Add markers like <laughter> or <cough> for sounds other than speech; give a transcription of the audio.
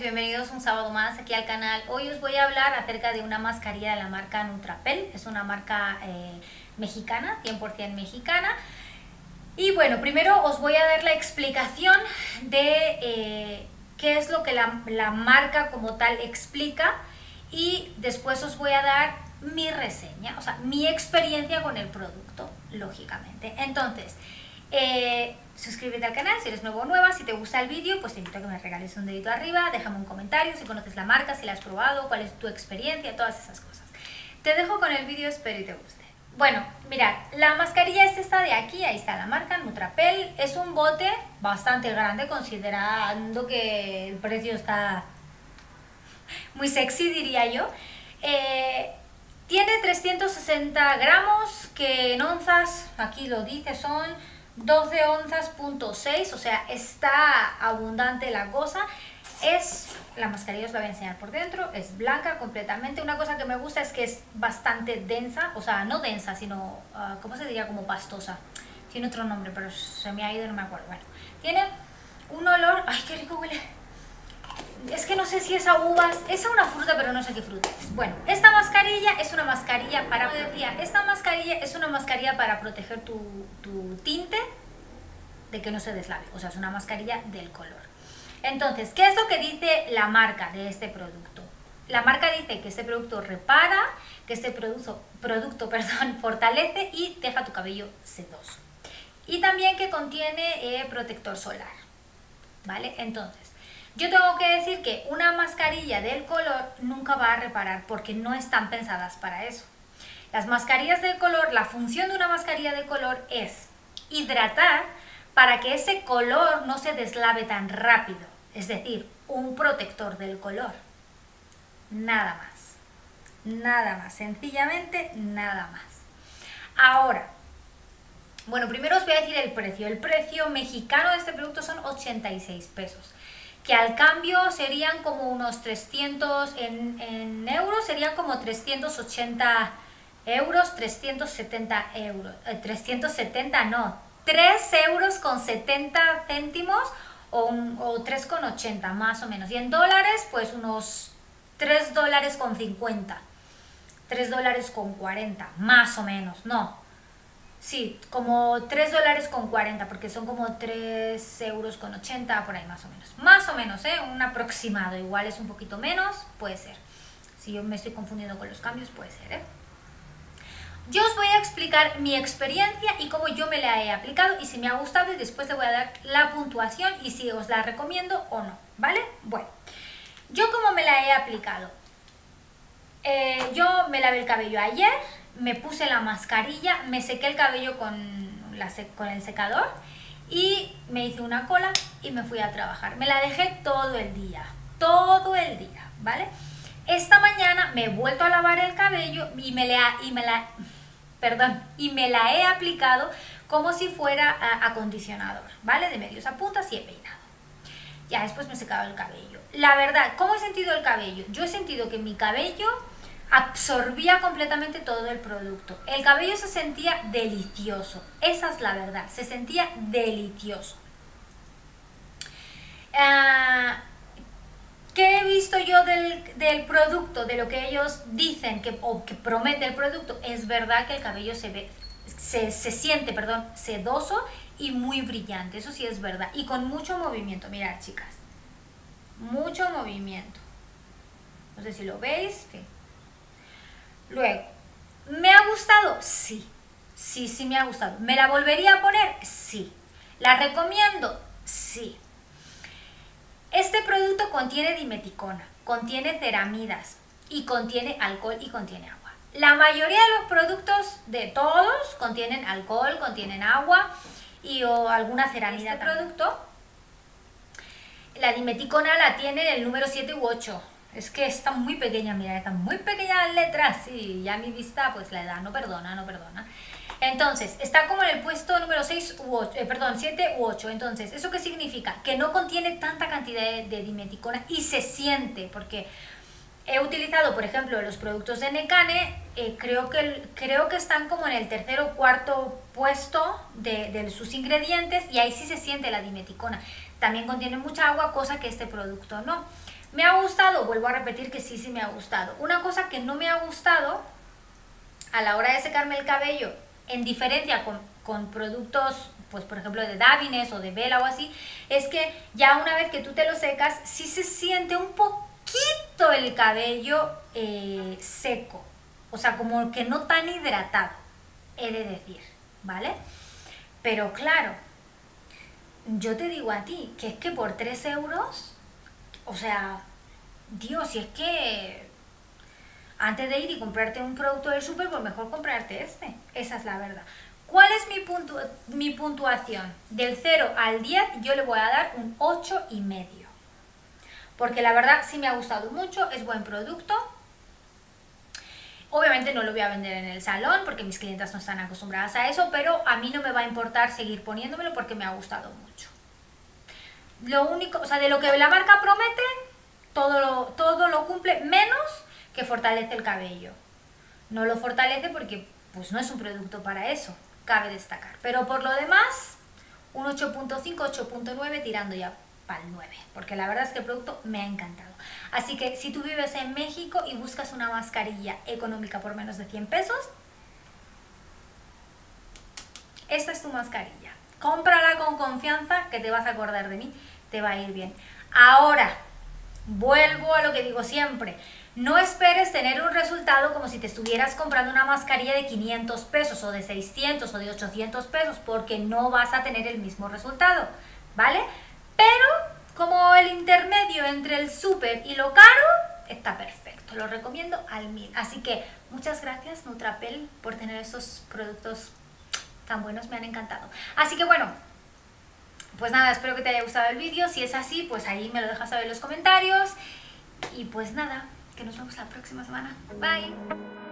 bienvenidos un sábado más aquí al canal. Hoy os voy a hablar acerca de una mascarilla de la marca Nutrapel, es una marca eh, mexicana, 100% mexicana. Y bueno, primero os voy a dar la explicación de eh, qué es lo que la, la marca como tal explica y después os voy a dar mi reseña, o sea, mi experiencia con el producto, lógicamente. Entonces, eh, suscríbete al canal si eres nuevo o nueva, si te gusta el vídeo, pues te invito a que me regales un dedito arriba, déjame un comentario si conoces la marca, si la has probado, cuál es tu experiencia, todas esas cosas. Te dejo con el vídeo, espero y te guste. Bueno, mirad, la mascarilla es esta de aquí, ahí está la marca, Nutrapel, es un bote bastante grande considerando que el precio está muy sexy diría yo. Eh, tiene 360 gramos, que en onzas, aquí lo dice, son 12 onzas punto 6, o sea, está abundante la cosa. Es, la mascarilla os la voy a enseñar por dentro, es blanca completamente. Una cosa que me gusta es que es bastante densa, o sea, no densa, sino, uh, ¿cómo se diría? Como pastosa. Tiene otro nombre, pero se me ha ido, no me acuerdo. Bueno, tiene un olor, ay, qué rico huele. Es que no sé si es a uvas, es una fruta, pero no sé qué fruta es. Bueno, esta mascarilla es una mascarilla para, decía, esta mascarilla es una mascarilla para proteger tu, tu tinte de que no se deslave, o sea, es una mascarilla del color. Entonces, ¿qué es lo que dice la marca de este producto? La marca dice que este producto repara, que este producto, producto <laughs> perdón, fortalece y deja tu cabello sedoso. Y también que contiene eh, protector solar. ¿Vale? Entonces, yo tengo que decir que una mascarilla del color nunca va a reparar porque no están pensadas para eso. Las mascarillas de color, la función de una mascarilla de color es hidratar para que ese color no se deslave tan rápido. Es decir, un protector del color. Nada más. Nada más. Sencillamente nada más. Ahora, bueno, primero os voy a decir el precio. El precio mexicano de este producto son 86 pesos que al cambio serían como unos 300 en, euros, serían como 380 euros, 370 euros, 370 eh, no, 3 euros con 70 céntimos o, o 3,80 más o menos. Y en dólares, pues unos 3 dólares con 50, 3 dólares con 40, más o menos, no, Sí, como 3 dólares con 40, porque son como 3 euros con 80, por ahí más o menos. Más o menos, ¿eh? Un aproximado, igual es un poquito menos, puede ser. Si yo me estoy confundiendo con los cambios, puede ser, ¿eh? Yo os voy a explicar mi experiencia y cómo yo me la he aplicado y si me ha gustado y después le voy a dar la puntuación y si os la recomiendo o no, ¿vale? Bueno, yo cómo me la he aplicado. Eh, yo me lavé el cabello ayer, me puse la mascarilla, me sequé el cabello con, la, con el secador y me hice una cola y me fui a trabajar. Me la dejé todo el día, todo el día, ¿vale? Esta mañana me he vuelto a lavar el cabello y me la, y me la, perdón, y me la he aplicado como si fuera acondicionador, ¿vale? De medios a puntas y he peinado. Ya después me he secado el cabello. La verdad, ¿cómo he sentido el cabello? Yo he sentido que mi cabello absorbía completamente todo el producto. El cabello se sentía delicioso, esa es la verdad, se sentía delicioso. Ah, ¿Qué he visto yo del, producto, de lo que ellos dicen que, o que promete el producto? Es verdad que el cabello se, ve, se, se siente perdón, sedoso y muy brillante, eso sí es verdad. Y con mucho movimiento, mirad chicas, mucho movimiento. No sé si lo veis, Luego, ¿me ha gustado? Sí, sí, sí me ha gustado. ¿Me la volvería a poner? Sí. ¿La recomiendo? Sí. Este producto contiene dimeticona, contiene ceramidas y contiene alcohol y contiene agua. La mayoría de los productos de todos contienen alcohol, contienen agua y o alguna ceramida. Este producto, la dimeticona la tiene el número 7 u 8 es que está muy pequeña, mira, está muy pequeña las letras, sí, ya mi vista, pues la edad no perdona, no perdona. Entonces, está como en el puesto número 6 u 8, eh, perdón, 7 u 8. Entonces, ¿eso qué significa? Que no contiene tanta cantidad de, dimeticona y se siente, porque he utilizado, por ejemplo, los productos de Necane, eh, creo, que, creo que están como en el tercer o cuarto puesto de, de, sus ingredientes y ahí sí se siente la dimeticona. También contiene mucha agua, cosa que este producto no. ¿Me ha gustado? Vuelvo a repetir que sí, sí me ha gustado. Una cosa que no me ha gustado a la hora de secarme el cabello, en diferencia con, con productos, pues por ejemplo de Davines o de Vela o así, es que ya una vez que tú te lo secas, sí se siente un poquito el cabello eh, seco. O sea, como que no tan hidratado, he de decir, ¿vale? Pero claro, yo te digo a ti que es que por 3 euros, o sea, Dios, si es que antes de ir y comprarte un producto del súper, pues mejor comprarte este. Esa es la verdad. ¿Cuál es mi, mi puntuación? Del 0 al 10 yo le voy a dar un 8 y medio. Porque la verdad sí me ha gustado mucho, es buen producto. Obviamente no lo voy a vender en el salón porque mis clientas no están acostumbradas a eso, pero a mí no me va a importar seguir poniéndomelo porque me ha gustado mucho. Lo único, o sea, de lo que la marca promete, todo lo, todo lo cumple, menos que fortalece el cabello. No lo fortalece porque pues no es un producto para eso, cabe destacar. Pero por lo demás, un 8.5, 8.9 tirando ya para el 9, porque la verdad es que el producto me ha encantado. Así que si tú vives en México y buscas una mascarilla económica por menos de 100 pesos, esta es tu mascarilla. Cómprala con confianza que te vas a acordar de mí, te va a ir bien. Ahora, vuelvo a lo que digo siempre. No esperes tener un resultado como si te estuvieras comprando una mascarilla de 500 pesos o de 600 o de 800 pesos porque no vas a tener el mismo resultado, ¿vale? Pero como el intermedio entre el súper y lo caro, está perfecto. Lo recomiendo al mil. Así que muchas gracias Nutrapel por tener esos productos tan buenos, me han encantado. Así que bueno, pues nada, espero que te haya gustado el vídeo. Si es así, pues ahí me lo dejas saber en los comentarios. Y pues nada, que nos vemos la próxima semana. Bye.